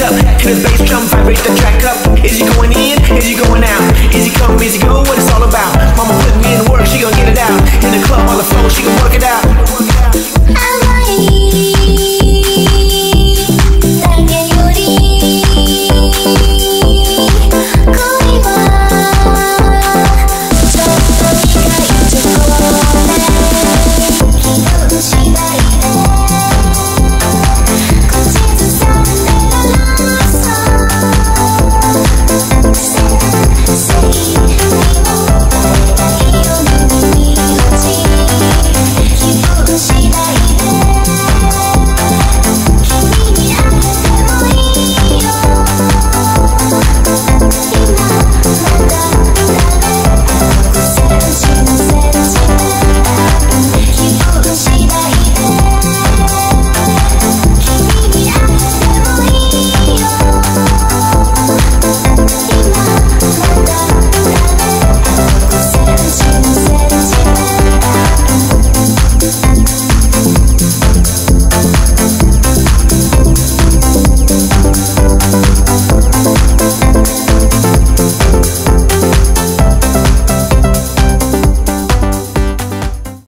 Up? The bass drum vibrate the track up? Is he going in, is he going out? Is he come, is he go, what it's all about? Mama